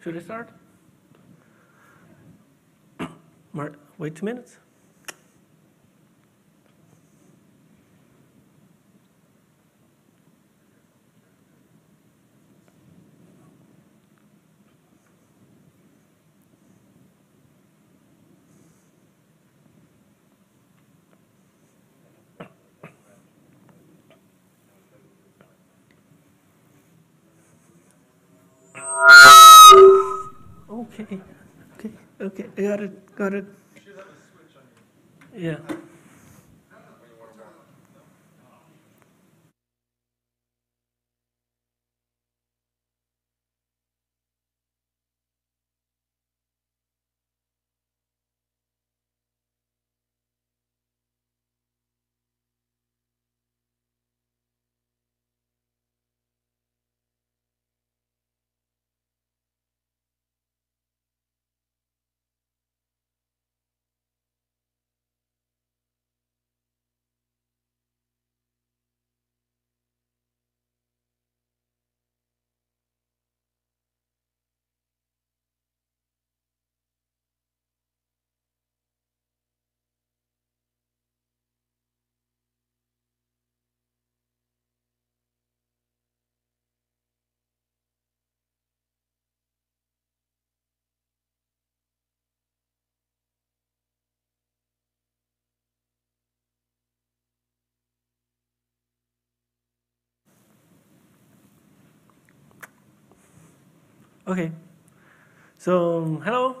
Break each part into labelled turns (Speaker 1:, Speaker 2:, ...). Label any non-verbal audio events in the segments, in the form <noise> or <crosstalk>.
Speaker 1: Should I start? Mar wait two minutes. Okay, okay, okay, I got it, got it. Yeah. Okay. So, hello,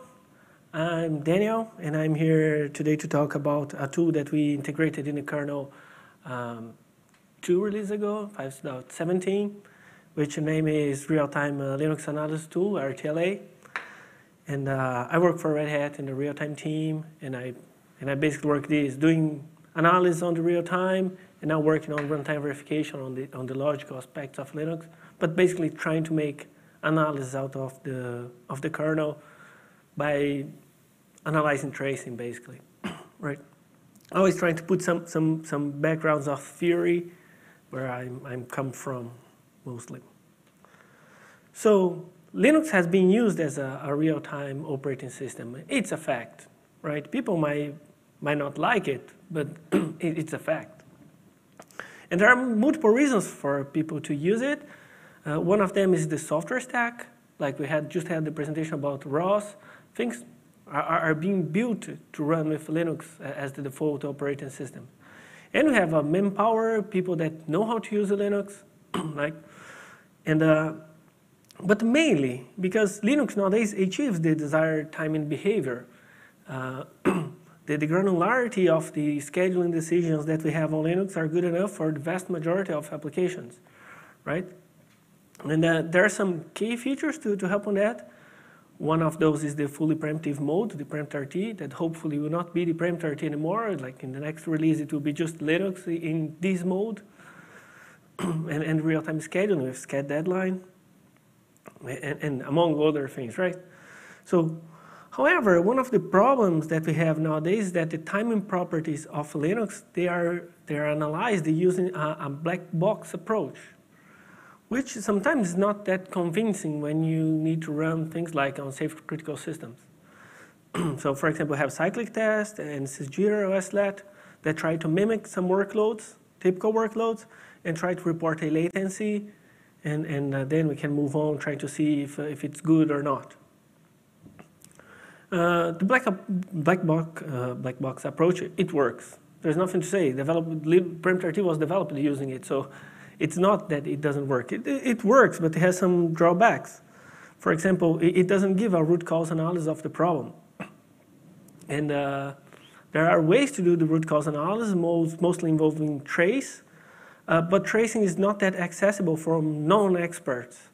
Speaker 1: I'm Daniel, and I'm here today to talk about a tool that we integrated in the kernel um, two releases ago, 5.17, which name is Real-Time uh, Linux Analysis Tool, RTLA. And uh, I work for Red Hat in the real-time team, and I, and I basically work this, doing analysis on the real-time, and now working on runtime verification on the, on the logical aspects of Linux, but basically trying to make analysis out of the, of the kernel by analyzing tracing, basically, <clears throat> right? Always trying to put some, some, some backgrounds of theory where I'm, I'm come from, mostly. So Linux has been used as a, a real-time operating system. It's a fact, right? People might, might not like it, but <clears throat> it's a fact. And there are multiple reasons for people to use it. Uh, one of them is the software stack. Like we had just had the presentation about ROS. Things are, are being built to run with Linux as the default operating system. And we have uh, manpower, people that know how to use Linux, <clears throat> like, and uh, but mainly because Linux nowadays achieves the desired timing behavior. Uh, <clears throat> the, the, granularity of the scheduling decisions that we have on Linux are good enough for the vast majority of applications, right? And uh, there are some key features to, to help on that. One of those is the fully preemptive mode, the preempt-RT, that hopefully will not be the preempt-RT anymore. Like in the next release, it will be just Linux in this mode <clears throat> and, and real-time scheduling with sched deadline and, and among other things, right? So, however, one of the problems that we have nowadays is that the timing properties of Linux, they are, they are analyzed using a, a black box approach which sometimes is not that convincing when you need to run things like on safe critical systems. <clears throat> so for example, we have cyclic test and sysjitter OSLAT that try to mimic some workloads, typical workloads, and try to report a latency, and, and uh, then we can move on, trying to see if, uh, if it's good or not. Uh, the black, black, box, uh, black box approach, it works. There's nothing to say. Developed, preempt-RT was developed using it, so it's not that it doesn't work. It, it works, but it has some drawbacks. For example, it, it doesn't give a root cause analysis of the problem. And uh, there are ways to do the root cause analysis, most, mostly involving trace, uh, but tracing is not that accessible from non-experts,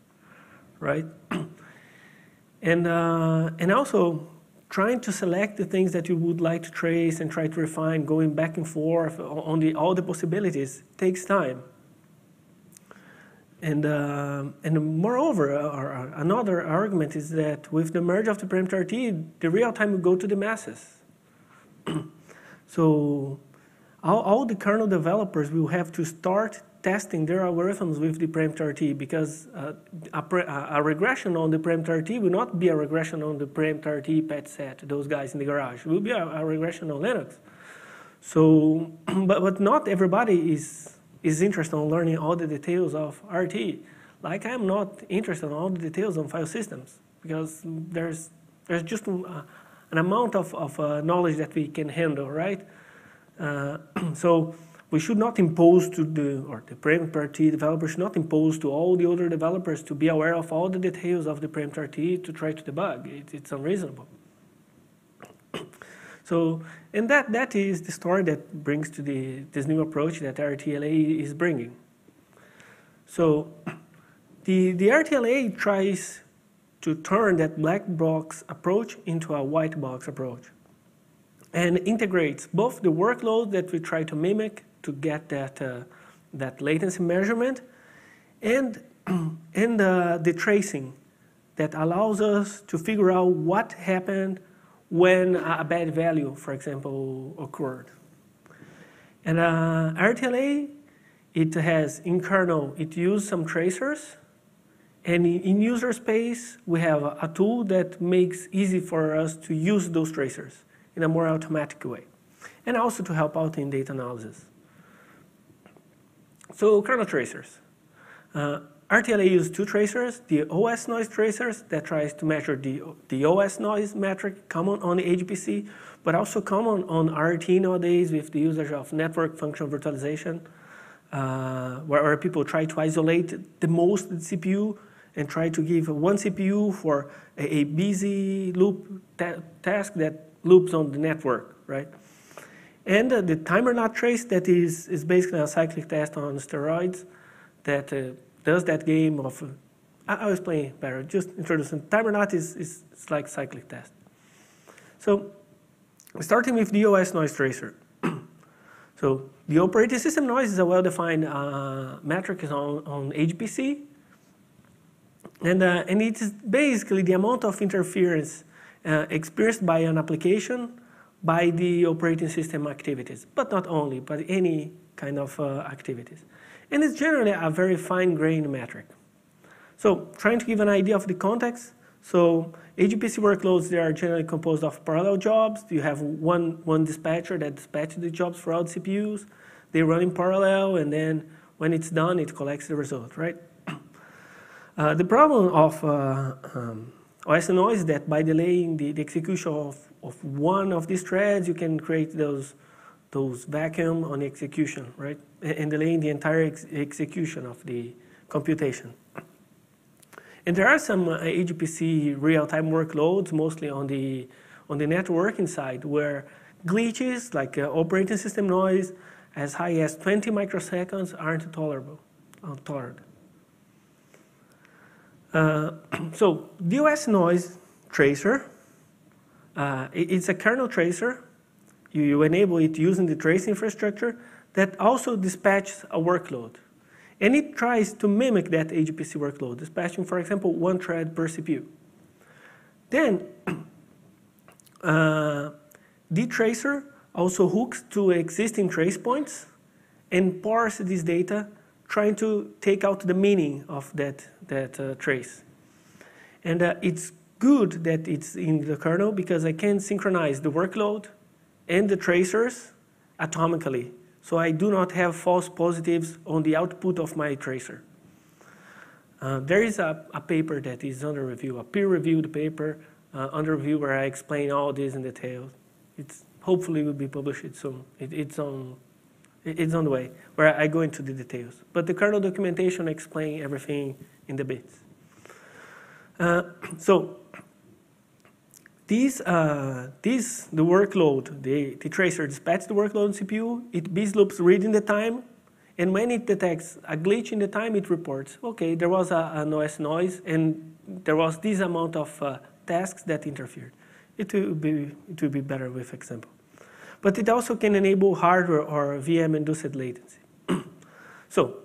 Speaker 1: right? <clears throat> and, uh, and also, trying to select the things that you would like to trace and try to refine, going back and forth on the, all the possibilities, takes time. And, uh, and moreover, uh, another argument is that with the merge of the preempt-RT, the real time will go to the masses. <clears throat> so all, all, the kernel developers will have to start testing their algorithms with the preempt-RT because uh, a, a, regression on the preempt-RT will not be a regression on the preempt-RT pet set, those guys in the garage. It will be a, a regression on Linux. So, <clears throat> but, but not everybody is, is interested in learning all the details of RT. Like I'm not interested in all the details on file systems because there's, there's just uh, an amount of, of uh, knowledge that we can handle, right? Uh, <clears throat> so we should not impose to the, or the preempt-RT developer should not impose to all the other developers to be aware of all the details of the preempt-RT to try to debug. It, it's unreasonable. So, and that, that is the story that brings to the, this new approach that RTLA is bringing. So, <clears throat> the, the RTLA tries to turn that black box approach into a white box approach and integrates both the workload that we try to mimic to get that, uh, that latency measurement and, <clears throat> and uh, the tracing that allows us to figure out what happened when a bad value, for example, occurred. And uh, RTLA, it has in kernel, it uses some tracers. And in user space, we have a tool that makes easy for us to use those tracers in a more automatic way. And also to help out in data analysis. So kernel tracers. Uh, RTLA uses two tracers, the OS noise tracers that tries to measure the, the OS noise metric common on the HPC, but also common on RT nowadays with the usage of network function virtualization, uh, where, people try to isolate the most CPU and try to give one CPU for a, a busy loop ta task that loops on the network, right? And uh, the timer lat trace that is, is basically a cyclic test on steroids that uh, does that game of, uh, I, was playing better, just introducing timer lat is, is it's like cyclic test. So starting with the OS noise tracer. <clears throat> so the operating system noise is a well-defined uh, metric on, on HPC. And, uh, and it is basically the amount of interference uh, experienced by an application by the operating system activities, but not only, but any kind of uh, activities. And it's generally a very fine-grained metric. So trying to give an idea of the context, so HPC workloads, they are generally composed of parallel jobs. You have one, one dispatcher that dispatches the jobs for all CPUs. They run in parallel, and then when it's done, it collects the result, right? <clears throat> Uh, the problem of uh, um, OS noise is that by delaying the, the execution of, of one of these threads, you can create those those vacuum on execution, right? And delaying the entire ex execution of the computation. And there are some uh, HPC real-time workloads, mostly on the, on the networking side, where glitches like uh, operating system noise as high as 20 microseconds aren't tolerable, tolerant. Uh, <clears throat> so DOS noise tracer, uh, it's a kernel tracer you, you enable it using the trace infrastructure that also dispatches a workload. And it tries to mimic that HPC workload, dispatching, for example, one thread per CPU. Then, <clears throat> uh, the tracer also hooks to existing trace points and parse this data, trying to take out the meaning of that, that uh, trace. And uh, it's good that it's in the kernel because I can synchronize the workload and the tracers atomically. So I do not have false positives on the output of my tracer. Uh, there is a, a, paper that is under review, a peer-reviewed paper uh, under review where I explain all this in detail. It's hopefully will be published soon. It, it's on it's on the way where I go into the details. But the kernel documentation explain everything in the bits. Uh, <clears throat> so these, uh, these, the workload, the, the tracer dispatches the workload on CPU, it loops reading the time, and when it detects a glitch in the time, it reports, okay, there was a, an OS noise, and there was this amount of uh, tasks that interfered. It will, be, it be better with example. But it also can enable hardware or VM-induced latency. <clears throat> so,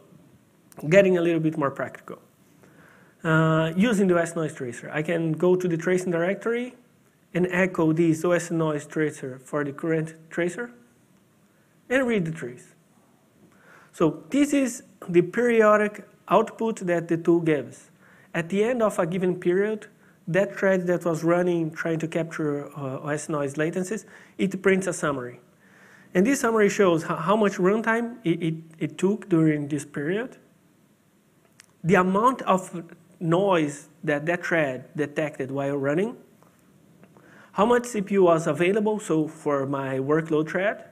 Speaker 1: getting a little bit more practical. Uh, using the OS noise tracer, I can go to the tracing directory, and echo this OS noise tracer for the current tracer and read the trace. So this is the periodic output that the tool gives. At the end of a given period, that thread that was running trying to capture uh, OS noise latencies, it prints a summary. And this summary shows how, much runtime it, it, it took during this period, the amount of noise that that thread detected while running, how much CPU was available, so for my workload thread,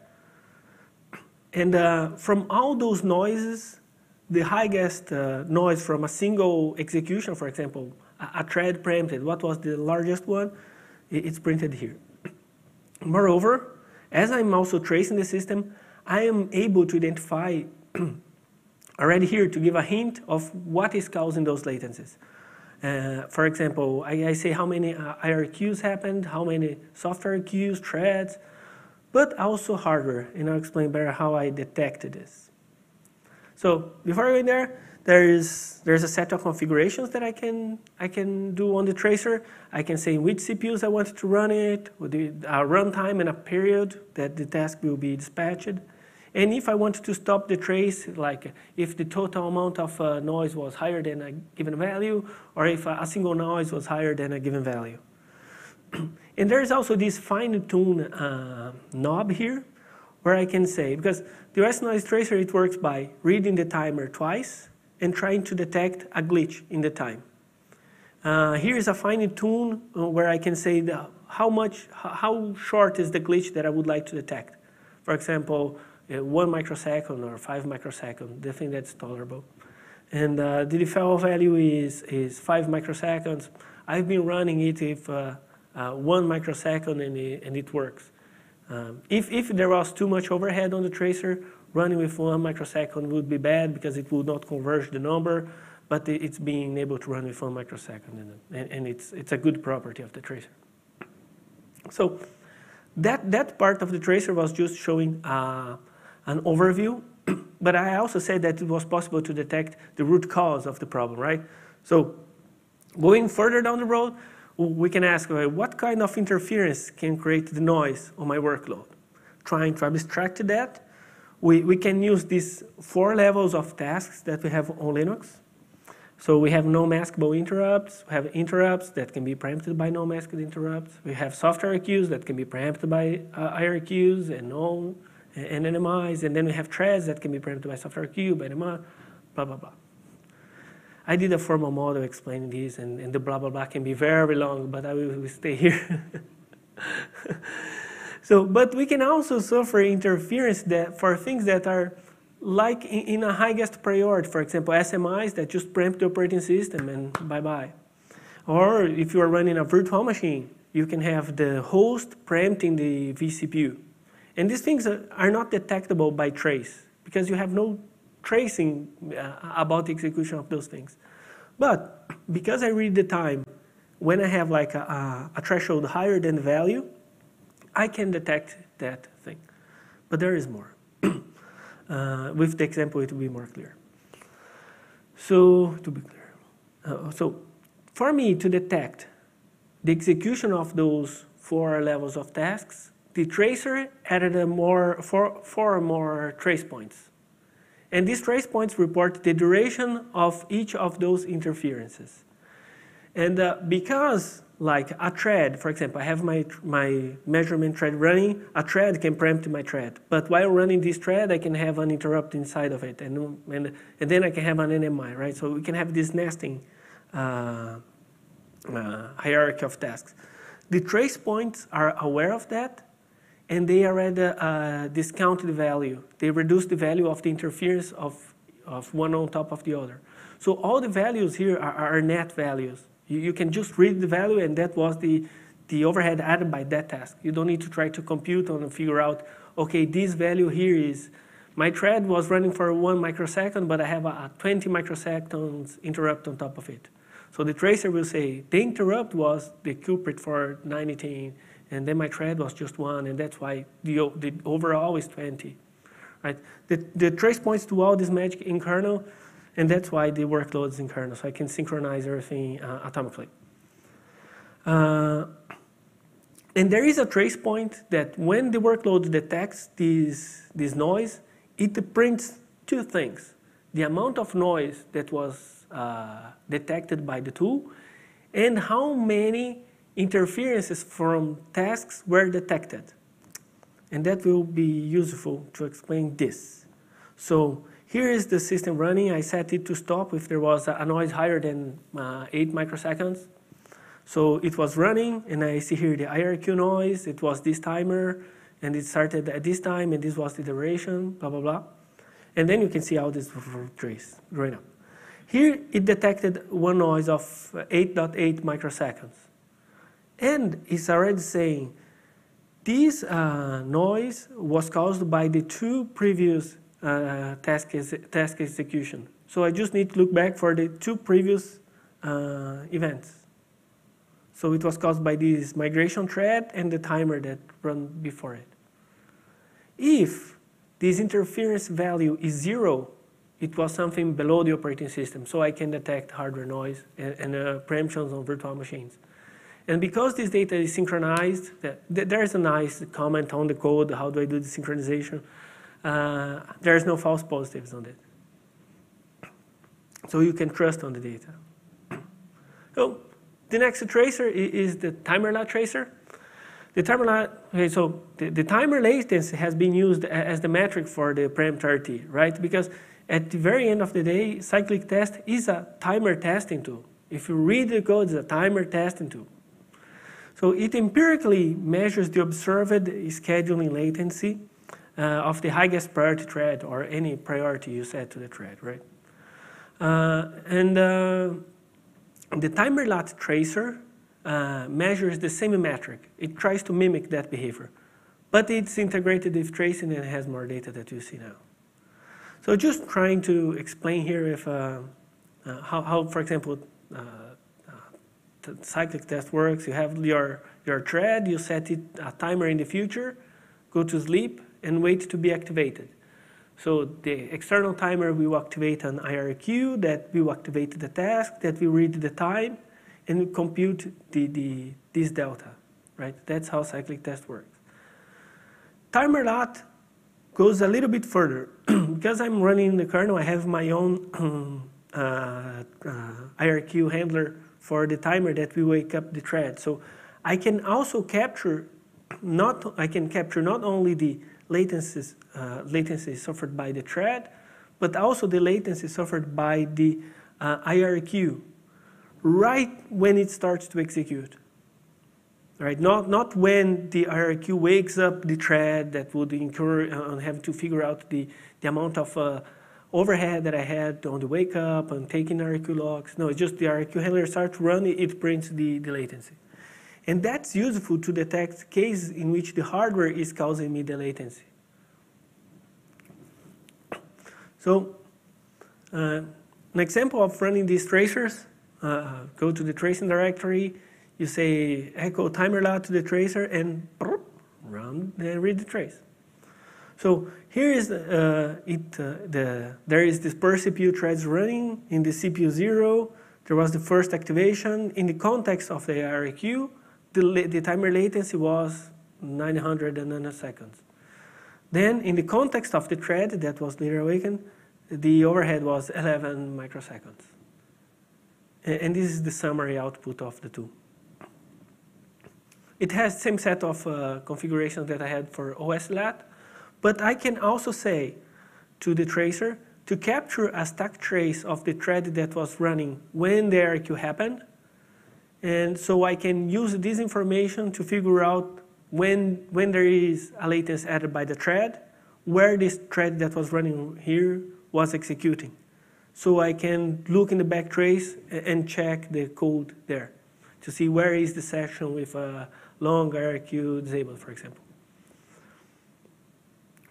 Speaker 1: and uh, from all those noises, the highest uh, noise from a single execution, for example, a, a, thread preempted, what was the largest one? It's printed here. <clears throat> Moreover, as I'm also tracing the system, I am able to identify <clears throat> already here to give a hint of what is causing those latencies. Uh, for example, I, I, say how many uh, IRQs happened, how many soft IRQs, threads, but also hardware, and I'll explain better how I detected this. So before I go there, there is there's a set of configurations that I can I can do on the tracer. I can say which CPUs I want to run it, with the uh, runtime and a period that the task will be dispatched. And if I want to stop the trace, like if the total amount of uh, noise was higher than a given value, or if a single noise was higher than a given value. <clears throat> and there's also this fine-tune uh, knob here, where I can say, because the OS noise tracer, it works by reading the timer twice and trying to detect a glitch in the time. Uh, here is a fine tune uh, where I can say the, how much, how short is the glitch that I would like to detect. For example, uh, one microsecond or five microseconds, the thing that's tolerable. And uh, the default value is, is five microseconds. I've been running it with uh, uh, one microsecond and it, and it works. Um, if, if there was too much overhead on the tracer, running with one microsecond would be bad because it would not converge the number, but it's being able to run with one microsecond, and, and it's, it's a good property of the tracer. So that, that part of the tracer was just showing uh, an overview, <clears throat> but I also said that it was possible to detect the root cause of the problem, right? So going further down the road, we can ask, what kind of interference can create the noise on my workload? Trying to abstract that, we, we can use these four levels of tasks that we have on Linux. So we have no-maskable interrupts, we have interrupts that can be preempted by no-masked interrupts, we have soft IRQs that can be preempted by uh, IRQs and known and NMIs, and then we have threads that can be preempted by software by NMI, blah, blah, blah. I did a formal model explaining this, and, and the blah, blah, blah can be very long, but I will, will stay here. <laughs> so, but we can also suffer interference that for things that are like in, in a highest priority, for example, SMIs that just preempt the operating system and bye-bye. Or if you are running a virtual machine, you can have the host preempting the vCPU. And these things are not detectable by trace because you have no tracing uh, about the execution of those things. But because I read the time, when I have like a, a, threshold higher than the value, I can detect that thing. But there is more. <clears throat> uh, with the example, it will be more clear. So, to be clear, uh, so for me to detect the execution of those four levels of tasks, the tracer added a more, four, four more trace points. And these trace points report the duration of each of those interferences. And uh, because like a thread, for example, I have my, my measurement thread running, a thread can preempt my thread. But while running this thread, I can have an interrupt inside of it, and, and, and then I can have an NMI, right? So we can have this nesting uh, uh, hierarchy of tasks. The trace points are aware of that, and they already uh, discount discounted value. They reduce the value of the interference of, of one on top of the other. So all the values here are, are net values. You, you, can just read the value and that was the, the overhead added by that task. You don't need to try to compute and figure out, okay, this value here is, my thread was running for one microsecond, but I have a, a 20 microseconds interrupt on top of it. So the tracer will say, the interrupt was the culprit for 90 and then my thread was just one, and that's why the, the overall is 20. Right? The, the trace points to all this magic in kernel, and that's why the workload is in kernel, so I can synchronize everything uh, atomically. Uh, and there is a trace point that when the workload detects this, this noise, it prints two things. The amount of noise that was uh, detected by the tool and how many interferences from tasks were detected. And that will be useful to explain this. So here is the system running. I set it to stop if there was a noise higher than uh, 8 microseconds. So it was running, and I see here the IRQ noise. It was this timer, and it started at this time, and this was the duration, blah, blah, blah. And then you can see how this trace growing up. Here, it detected one noise of 8.8 microseconds. And it's already saying this uh, noise was caused by the two previous uh, task, task execution. So I just need to look back for the two previous uh, events. So it was caused by this migration thread and the timer that run before it. If this interference value is zero, it was something below the operating system, so I can detect hardware noise and, and uh, preemptions on virtual machines. And because this data is synchronized, there's a nice comment on the code, how do I do the synchronization? Uh, there's no false positives on it. So you can trust on the data. <clears throat> So the next tracer is the timer lat tracer. The timer lat, okay, so the, the timer latency has been used as the metric for the preempt right? Because at the very end of the day, cyclic test is a timer testing tool. If you read the code, it's a timer testing tool. So it empirically measures the observed scheduling latency uh, of the highest priority thread or any priority you set to the thread, right? Uh, and uh, the timer lat tracer uh, measures the same metric. It tries to mimic that behavior. But it's integrated with tracing and has more data that you see now. So just trying to explain here if, uh, uh, how, how, for example, cyclic test works. You have your, your thread, you set it a timer in the future, go to sleep, and wait to be activated. So the external timer will activate an IRQ that will activate the task, that will read the time, and compute the, the, this delta, right? That's how cyclic test works. Timer lat goes a little bit further. <clears throat> because I'm running the kernel, I have my own <clears throat> uh, uh, IRQ handler for the timer that we wake up the thread. So I can also capture not I can capture not only the latencies uh, latency suffered by the thread, but also the latency suffered by the uh, IRQ right when it starts to execute. Right? Not, not when the IRQ wakes up the thread that would incur uh, have to figure out the, the amount of uh, overhead that I had on the wake up and taking RQ locks. No, it's just the IRQ handler starts running, it prints the, the latency. And that's useful to detect cases in which the hardware is causing me the latency. So uh, an example of running these tracers, uh, go to the tracing directory, you say echo timer lat to the tracer and run and read the trace. So here is uh, it. Uh, the there is this per CPU threads running in the CPU zero. There was the first activation in the context of the IRQ. The, the timer latency was 900 nanoseconds. Then, in the context of the thread that was later awakened, the overhead was 11 microseconds. And, this is the summary output of the two. It has the same set of uh, configurations that I had for OSLAT, but I can also say to the tracer to capture a stack trace of the thread that was running when the IRQ happened. And so I can use this information to figure out when, when there is a latency added by the thread, where this thread that was running here was executing. So I can look in the back trace and check the code there to see where is the section with a long IRQ disabled, for example.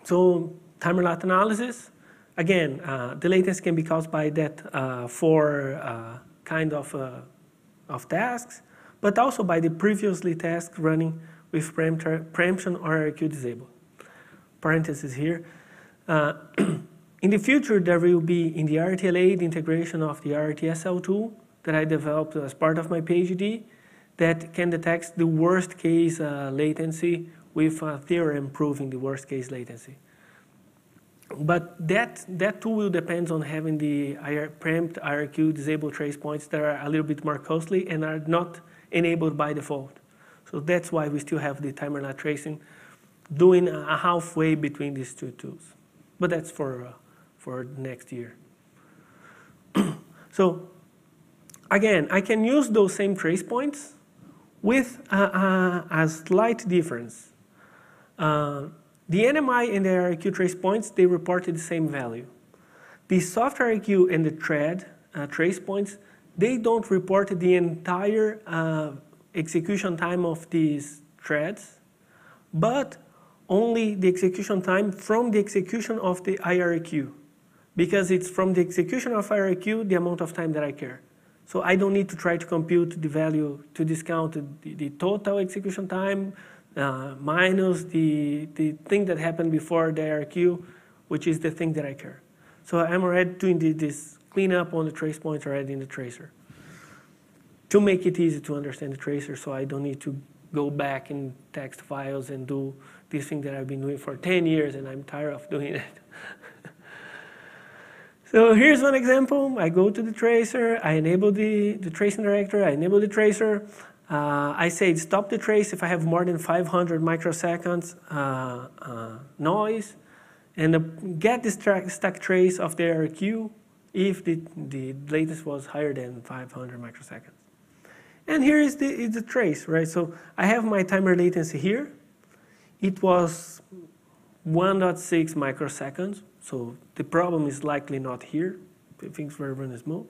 Speaker 1: So timer lat analysis, again, uh, the latency can be caused by that uh, for uh, kind of, uh, of tasks, but also by the previously task running with preemption or IRQ disabled. Parenthesis here. Uh, <clears throat> in the future, there will be in the RTLA the integration of the RTSL tool that I developed as part of my PhD that can detect the worst case uh, latency with a theorem proving the worst case latency. but that, that tool will depend on having the IR, preempt IRQ disabled trace points that are a little bit more costly and are not enabled by default. So that's why we still have the timer lat tracing doing a halfway between these two tools. But that's for, uh, for next year. so again, I can use those same trace points with a, a, a slight difference. Uh, the NMI and the IRQ trace points, they reported the same value. The soft IRQ and the thread uh, trace points, they don't report the entire uh, execution time of these threads, but only the execution time from the execution of the IRQ. Because it's from the execution of IRQ, the amount of time that I care. So I don't need to try to compute the value to discount the, the total execution time uh, minus the, the thing that happened before the IRQ, which is the thing that I care. So I'm already doing the, this cleanup on the trace points already in the tracer to make it easy to understand the tracer so I don't need to go back in text files and do this thing that I've been doing for 10 years and I'm tired of doing it. <laughs> so here's one example. I go to the tracer, I enable the, the tracing director, I enable the tracer. Uh, I say stop the trace if I have more than 500 microseconds uh, uh, noise and get the stack trace of the IRQ if the, the latest was higher than 500 microseconds. And here is the, is the trace, right? So I have my timer latency here. It was 1.6 microseconds, so the problem is likely not here. Things were running smooth.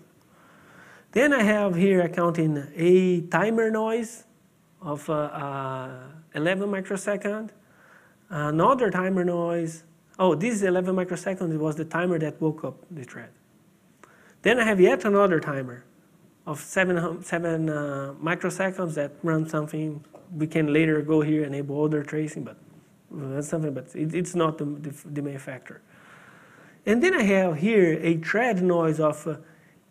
Speaker 1: Then I have here accounting a timer noise of uh, uh, 11 microsecond, another timer noise. Oh, this 11 microseconds it was the timer that woke up the thread. Then I have yet another timer of seven, seven uh, microseconds that run something. We can later go here and enable other tracing, but that's something, but it, it's not the, the, the, main factor. And then I have here a thread noise of uh,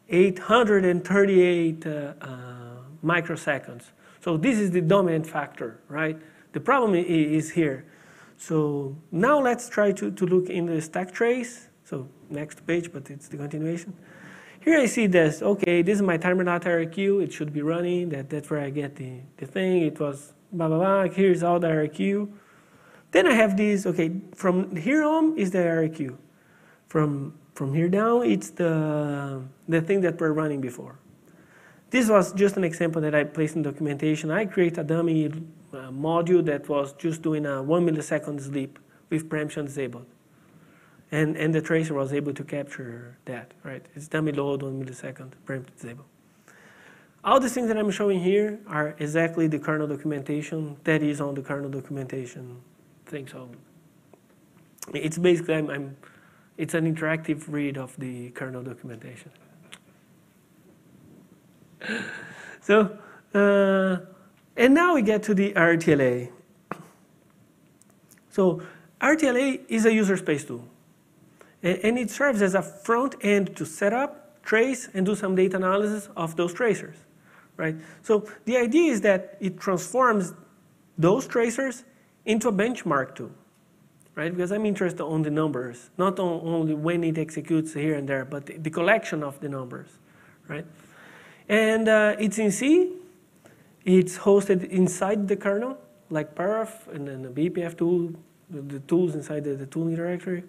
Speaker 1: 838 uh, uh, microseconds. So this is the dominant factor, right? The problem is here. So now let's try to, to look in the stack trace. So next page, but it's the continuation. Here I see this, okay, this is my timer.irq, it should be running, that, that's where I get the, the thing, it was blah, blah, blah, here's all the IRQ. Then I have this, okay, from here on is the IRQ. From, from here down, it's the, the thing that we're running before. This was just an example that I placed in documentation. I create a dummy uh, module that was just doing a one millisecond sleep with preemption disabled. And, and the tracer was able to capture that, right? It's dummy load one millisecond, preemption disabled. All the things that I'm showing here are exactly the kernel documentation that is on the kernel documentation thing. So it's basically, I'm, I'm it's an interactive read of the kernel documentation. so, uh, and now we get to the RTLA. So RTLA is a user space tool. And it serves as a front end to set up, trace, and do some data analysis of those tracers, right? So the idea is that it transforms those tracers into a benchmark tool, right? Because I'm interested on the numbers, not on only when it executes here and there, but the, collection of the numbers, right? And uh, it's in C. It's hosted inside the kernel, like perf and then the BPF tool, the, the tools inside the, the tooling directory.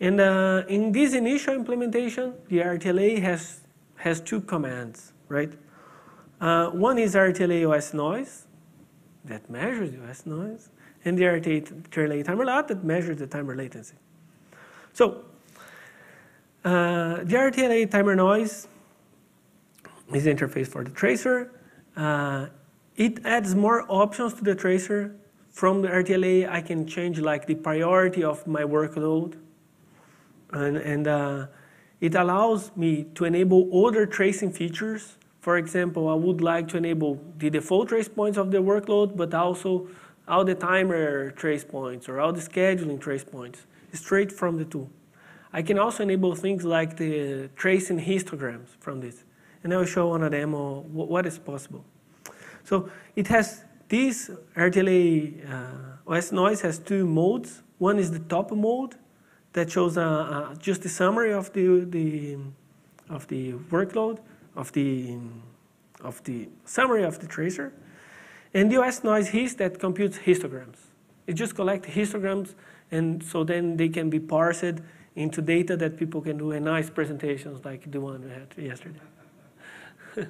Speaker 1: And uh, in this initial implementation, the RTLA has, has two commands, right? Uh, one is RTLA OS noise that measures the OS noise, and the RTLA timer lat that measures the timer latency. So uh, the RTLA timer noise is the interface for the tracer. Uh, it adds more options to the tracer. From the RTLA, I can change like the priority of my workload and, and uh, it allows me to enable other tracing features. For example, I would like to enable the default trace points of the workload, but also all the timer trace points or all the scheduling trace points straight from the tool. I can also enable things like the tracing histograms from this. And I will show on a demo what is possible. So it has this RTLA uh, OS noise has two modes. One is the top mode, that shows uh, uh, just the summary of the, the, of the workload, of the, of the summary of the tracer. And the OS noise hist that computes histograms. It just collects histograms, and so then they can be parsed into data that people can do a nice presentations like the one we had yesterday. <laughs>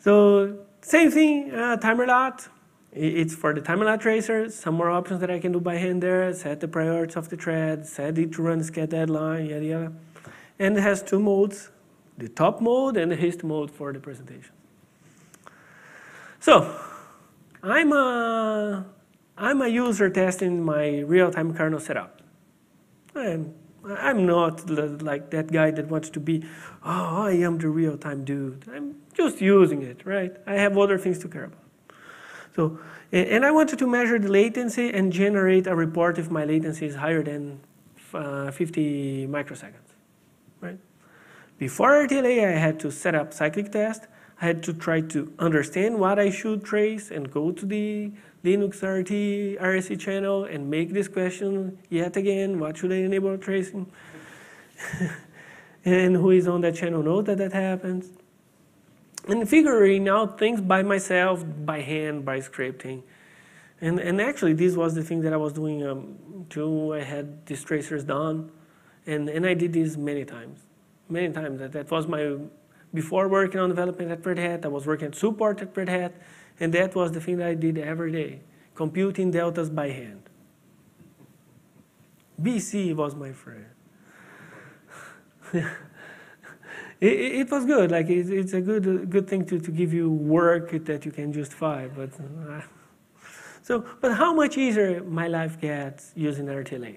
Speaker 1: so same thing, uh, timerlat. It's for the timerlat tracer. Some more options that I can do by hand there. Set the priorities of the thread, set it to run sched deadline, yada yada. And it has two modes, the top mode and the hist mode for the presentation. So I'm a, I'm a user testing my real-time kernel setup. I'm, I'm not like that guy that wants to be, oh, I am the real-time dude. I'm just using it, right? I have other things to care about. So, and I wanted to measure the latency and generate a report if my latency is higher than uh, 50 microseconds, right? Before RTLA, I had to set up cyclic test. I had to try to understand what I should trace and go to the Linux RT IRC channel and make this question yet again, what should I enable tracing? <laughs> and who is on that channel knows that that happens and figuring out things by myself, by hand, by scripting. And, and actually, this was the thing that I was doing um, too. I had these tracers done, and, and I did this many times. Many times. That, that was my, before working on development at Red Hat, I was working at support at Red Hat, and that was the thing that I did every day, computing deltas by hand. BC was my friend. <laughs> it, it, was good. Like it, it's a good good thing to, to give you work that you can justify. But uh, so, but how much easier my life gets using RTLA?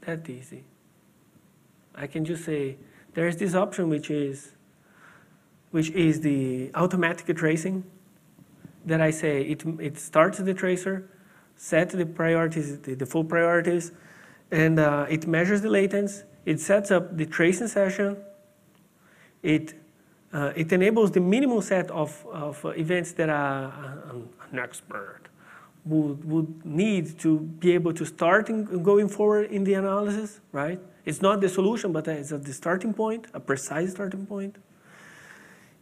Speaker 1: That easy. I can just say there's this option which is which is the automatic tracing that I say it, it starts the tracer, set the priorities, the, the full priorities, and uh, it measures the latents, it sets up the tracing session. It, uh, it enables the minimum set of, of events that a, an expert would, would need to be able to start in, going forward in the analysis, right? It's not the solution, but it's the starting point, a precise starting point.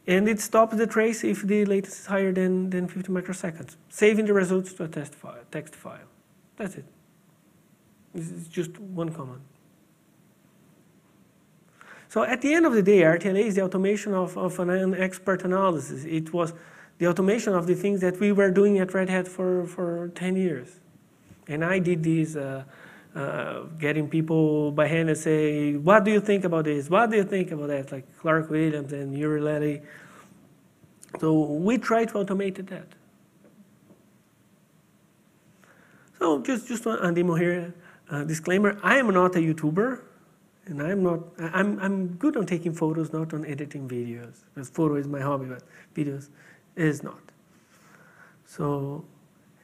Speaker 1: And it stops the trace if the latency is higher than, than 50 microseconds, saving the results to a test file. Text file. That's it. This is just one command. So at the end of the day, RTLA is the automation of, of an expert analysis. It was the automation of the things that we were doing at Red Hat for, for 10 years. And I did this, uh, uh, getting people by hand and say, what do you think about this? What do you think about that? Like Clark Williams and Juri Lelli. So we try to automate that. So just, just a demo here, uh, disclaimer, I am not a YouTuber. And I'm not, I'm, I'm good on taking photos, not on editing videos. Because photo is my hobby, but videos is not. So,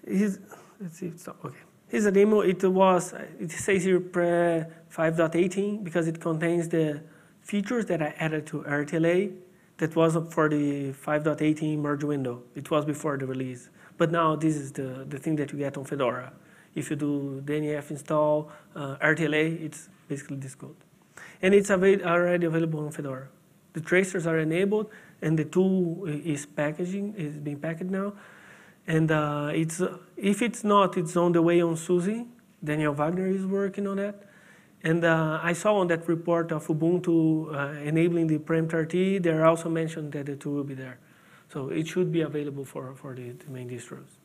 Speaker 1: here's, let's see, it's, okay. Here's a demo. It was, it says here pre 5.18 because it contains the features that I added to RTLA that was for the 5.18 merge window. It was before the release. But now this is the, the thing that you get on Fedora. If you do dnf install uh, RTLA, it's basically this code and it's already available on Fedora. The tracers are enabled, and the tool is packaging is being packaged now. And uh, it's uh, if it's not, it's on the way on SUSE. Daniel Wagner is working on that. And uh, I saw on that report of Ubuntu uh, enabling the PREEMPT, they also mentioned that the tool will be there. So it should be available for, for the, the main distros.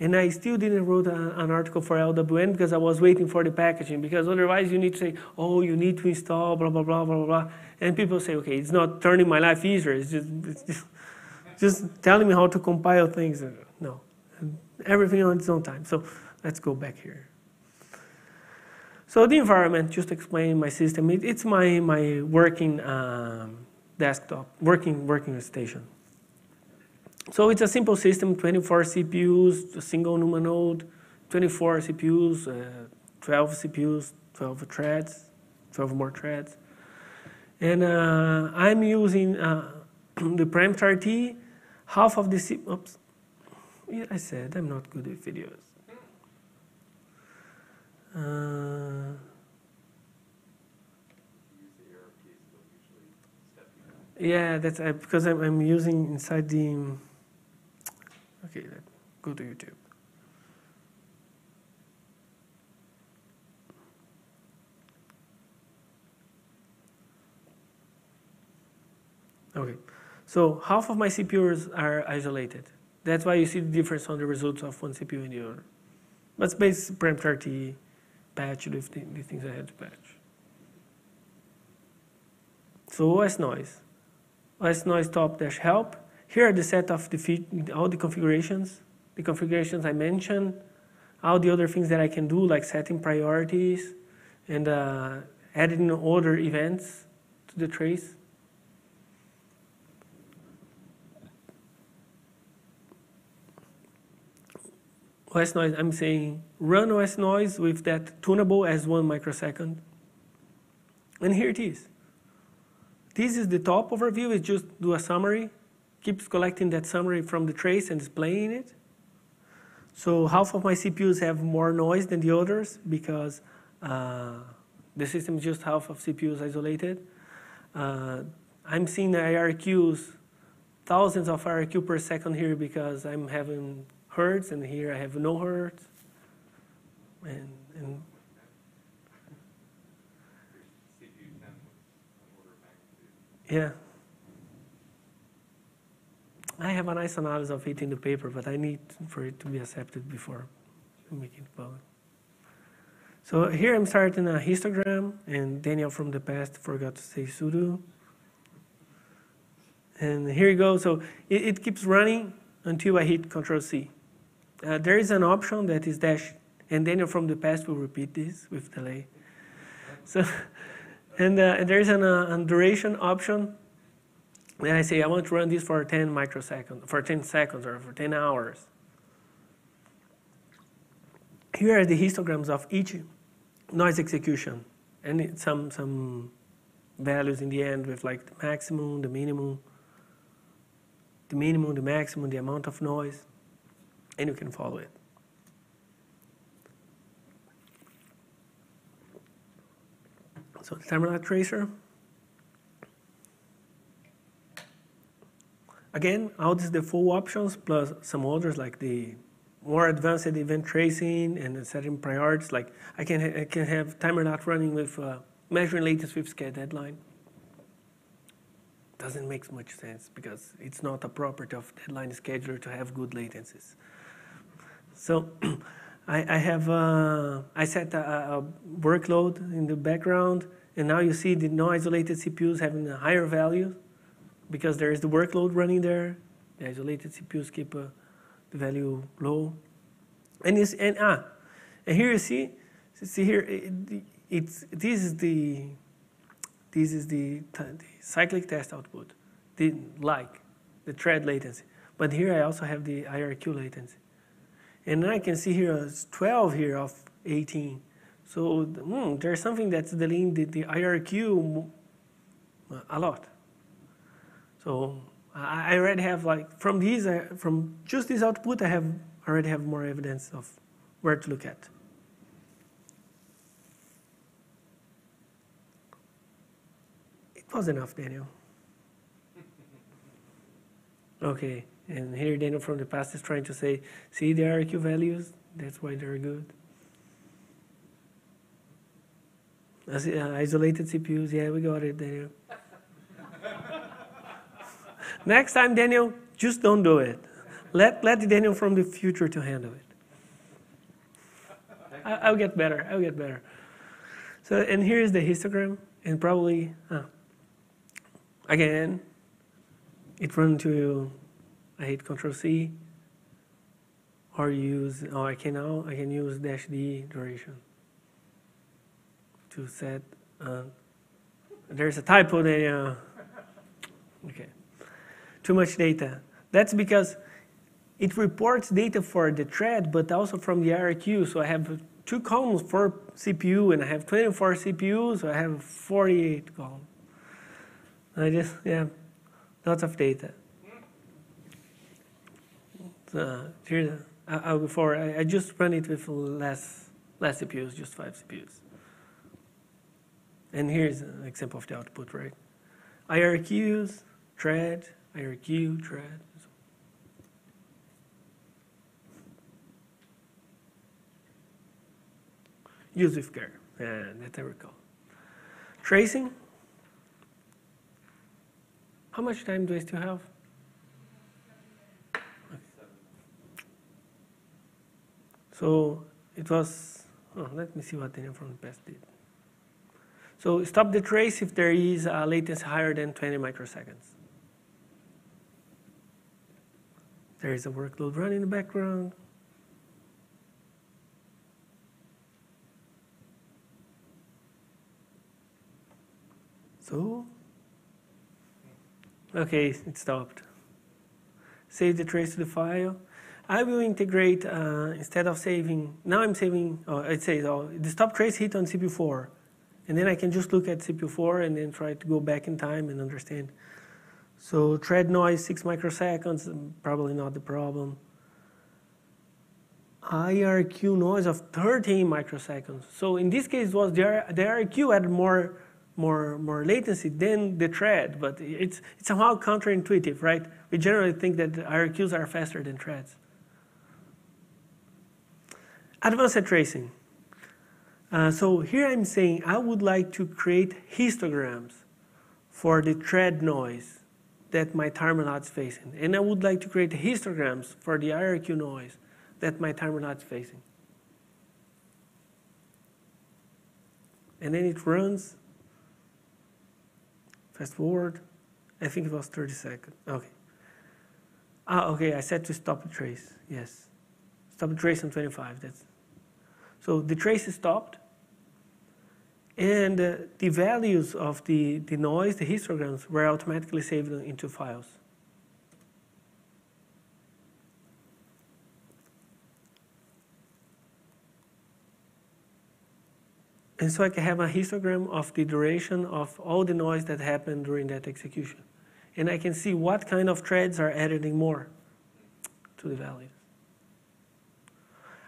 Speaker 1: And I still didn't write a, an article for LWN because I was waiting for the packaging because otherwise you need to say, oh, you need to install blah, blah, blah, blah, blah. And people say, okay, it's not turning my life easier. It's just, it's just, just telling me how to compile things. No, everything on its own time. So let's go back here. So the environment, just to explain my system. It, it's my, my working um, desktop, working, working station. So it's a simple system, 24 CPUs, a single NUMA node, 24 CPUs, uh, 12 CPUs, 12 threads, 12 more threads. And uh, I'm using uh, <clears throat> the PREEMPT RT, half of the, C oops, yeah, I said I'm not good with videos. Uh, yeah, that's uh, because I'm, I'm using inside the. Okay, let go to YouTube. Okay, so half of my CPUs are isolated. That's why you see the difference on the results of one CPU and the other. But it's PREEMPT RT patch the, the things I had to patch. So OS noise. OS noise top dash help. Here are the set of the all the configurations, the configurations I mentioned, all the other things that I can do like setting priorities and uh, adding other events to the trace. OS noise, I'm saying run OS noise with that tunable as one microsecond. And here it is. This is the top overview, it just do a summary, keeps collecting that summary from the trace and displaying it. So half of my CPUs have more noise than the others because uh, the system is just half of CPUs isolated. Uh, I'm seeing the IRQs, thousands of IRQ per second here because I'm having hertz, and here I have no hurt. And, and yeah. I have a nice analysis of it in the paper, but I need for it to be accepted before making it public. So here I'm starting a histogram, and Daniel from the past forgot to say sudo. And here you go. So it, it keeps running until I hit Control C. Uh, there is an option that is dash, and Daniel from the past will repeat this with delay. So, <laughs> and, uh, and there is an, uh, a duration option. And I say I want to run this for 10 microseconds, for 10 seconds, or for 10 hours. Here are the histograms of each noise execution, and some some values in the end with like the maximum, the minimum, the minimum, the maximum, the amount of noise and you can follow it. So the timerlat tracer. Again, all these default options plus some others like the more advanced event tracing and setting priorities. Like I can I can have timerlat running with uh, measuring latency with sched deadline. Doesn't make much sense because it's not a property of deadline scheduler to have good latencies. So <clears throat> I, I have uh, I set a, a, workload in the background, and now you see the non-isolated CPUs having a higher value because there is the workload running there. The isolated CPUs keep uh, the value low, and and ah, and here you see, see here it, it's this is the this is the, the cyclictest output, the like the thread latency. But here I also have the IRQ latency. And I can see here it's 12 here of 18. So hmm, there's something that's delaying the, the IRQ a lot. So I already have like from these from just this output I have already have more evidence of where to look at. It was enough, Daniel. <laughs> Okay. And here Daniel from the past is trying to say, see the IRQ values, that's why they're good. As, uh, isolated CPUs, yeah, we got it, Daniel. <laughs> Next time, Daniel, just don't do it. Let, let Daniel from the future to handle it. I, will get better, I'll get better. So, and here's the histogram, and probably, uh, again, it run to I hit Control C, or use, oh, I can now, I can use dash D duration to set, uh, there's a typo there, uh, okay, too much data. That's because it reports data for the thread, but also from the IRQ. So I have two columns for CPU, and I have 24 CPUs, so I have 48 columns. I just, yeah, lots of data uh, here, I, before I, I, just run it with less less CPUs, just five CPUs. And here's an example of the output, right? IRQs, thread, IRQ, thread. Use with care, and that I recall. Tracing. How much time do I still have? So it was, oh, let me see what Daniel from the past did. So stop the trace if there is a latency higher than 20 microseconds. There is a workload running in the background. So, okay, it stopped. Save the trace to the file. I will integrate, uh, instead of saving, now I'm saving, oh, it says, oh, the stop trace hit on CPU4. And then I can just look at CPU4 and then try to go back in time and understand. So thread noise, six microseconds, probably not the problem. IRQ noise of 13 microseconds. So in this case, was the, the IRQ had more, more, more latency than the thread, but it's, it's somehow counterintuitive, right? We generally think that IRQs are faster than threads. Advanced tracing. Uh, so here I'm saying I would like to create histograms for the thread noise that my timer is facing. And I would like to create histograms for the IRQ noise that my timer is facing. And then it runs. Fast forward. I think it was 30 seconds. Okay. Ah, okay, I said to stop the trace. Yes. Stop the trace on 25. That's so the trace is stopped. And uh, the values of the, the noise, the histograms, were automatically saved into files. And so I can have a histogram of the duration of all the noise that happened during that execution. And I can see what kind of threads are adding more to the values.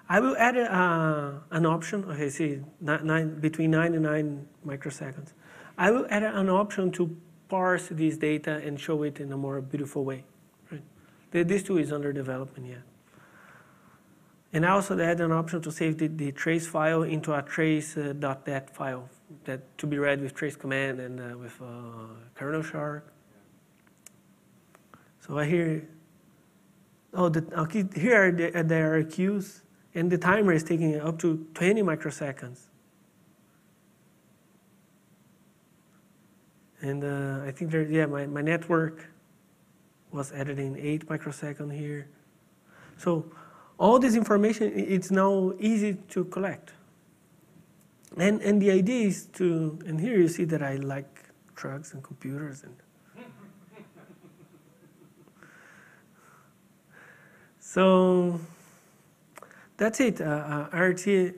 Speaker 1: I will add a, an option, okay, see, nine, between 9 and 9 microseconds. I will add an option to parse this data and show it in a more beautiful way. Right? This tool is under development yet. And I also add an option to save the, the trace file into a trace.dat uh, file that to be read with trace command and uh, with uh, KernelShark. So I hear, oh, the, okay, here are the, uh, IRQs and the timer is taking up to 20 microseconds. And uh, I think there, yeah, my, my network was added in 8 microseconds here. So all this information, it's now easy to collect. And, and the idea is to, and here you see that I like trucks and computers and <laughs> so that's it. Uh, uh, RT,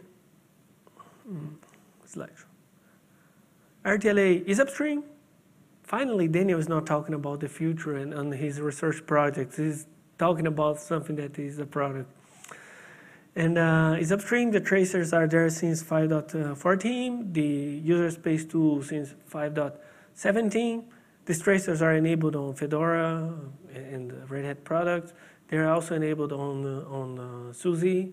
Speaker 1: hmm, RTLA is upstream. Finally, Daniel is not talking about the future and on his research projects. He's talking about something that is a product. And uh, it's upstream. The tracers are there since 5.14. The user space tool since 5.17. These tracers are enabled on Fedora and Red Hat products. They're also enabled on, uh, on uh, SUSE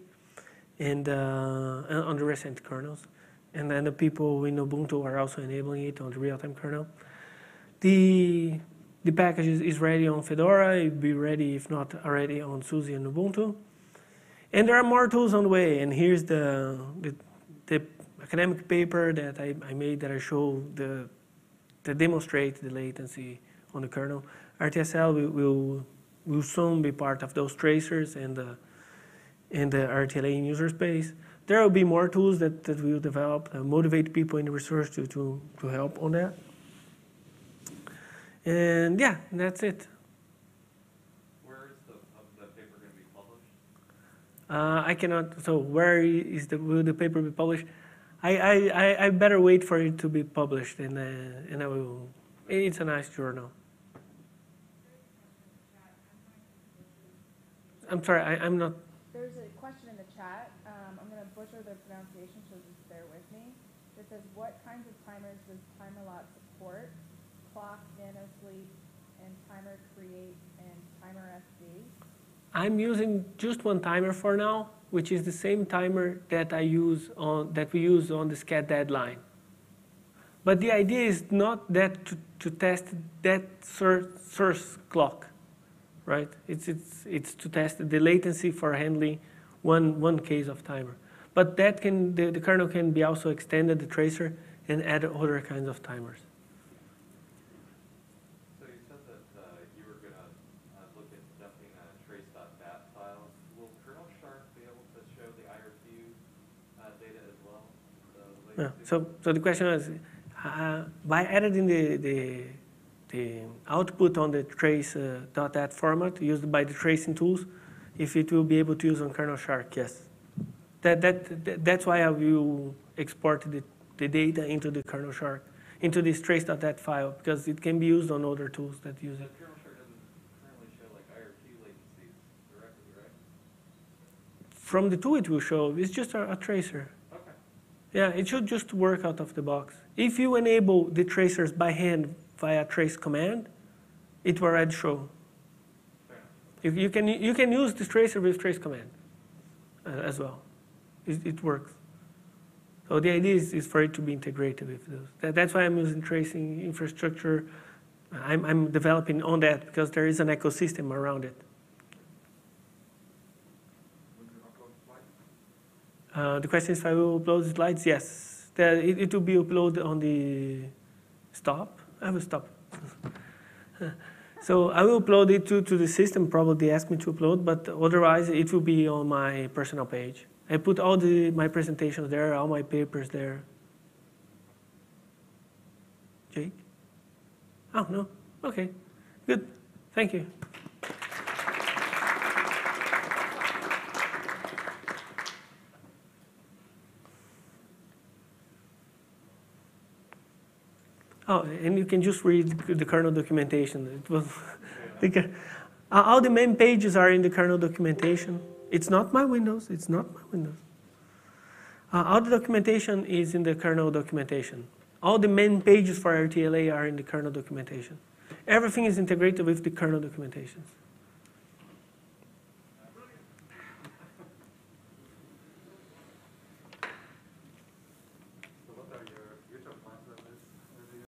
Speaker 1: and on the recent kernels. And then the people in Ubuntu are also enabling it on the real-time kernel. The, the package is, is ready on Fedora. It'll be ready, if not already, on SUSE and Ubuntu. And there are more tools on the way. And here's the, the, the academic paper that I, I, made that I show the, that demonstrate the latency on the kernel. RTSL will, will, will soon be part of those tracers and uh, in the RTLA in user space. There will be more tools that, that we'll develop, uh, motivate people in the research to, to, to help on that. And yeah, that's it.
Speaker 2: Where is the, the paper going to be published?
Speaker 1: Uh, I cannot, so where is the, will the paper be published? I, I, I better wait for it to be published and, uh, and I will, it's a nice journal. I'm sorry, I, I'm not
Speaker 3: chat, um, I'm gonna butcher the pronunciation, so just bear with me. It says, what kinds of timers does timerlat support? Clock, NanoSleep, and Timer Create, and Timer SD?
Speaker 1: I'm using just one timer for now, which is the same timer that I use on that we use on the sched deadline. But the idea is not that to, to test that source, source clock, right? It's, it's, it's to test the latency for handling one, one case of timer. But that can, the, the kernel can be also extended, the tracer, and add other kinds of timers.
Speaker 2: So you said that uh, you were gonna uh, look at dumping a trace.dat file. Will kernel shark be able to show the IRQ uh, data as well? the
Speaker 1: Yeah, so, so the question is, uh, by editing the, the, the output on the trace uh, format used by the tracing tools, if it will be able to use on KernelShark, yes. That, that, that- that's why I will export the, the data into the KernelShark, into this trace.dat file, because it can be used on other tools that use it.
Speaker 2: KernelShark doesn't currently show like IRQ latencies directly.
Speaker 1: From the tool it will show, it's just a, a tracer.
Speaker 2: Okay.
Speaker 1: Yeah, it should just work out of the box. If you enable the tracers by hand via trace command, it will already show. You, you, can, you can use this tracer with trace command uh, as well. It, it works. So the idea is, is for it to be integrated with those. That, that's why I'm using tracing infrastructure. I'm, I'm developing on that because there is an ecosystem around it. Uh, the question is if I will upload the slides. Yes, it, it will be uploaded on the stop. I will stop. so I will upload it to, to the system. Probably ask me to upload, but otherwise it will be on my personal page. I put all the my presentations there, all my papers there. Jake? Oh no. Okay. Good. Thank you. Oh, and you can just read the kernel documentation. It was, <laughs> the all the man pages are in the kernel documentation. It's not my Windows. It's not my Windows. Uh, all the documentation is in the kernel documentation. All the man pages for RTLA are in the kernel documentation. Everything is integrated with the kernel documentations.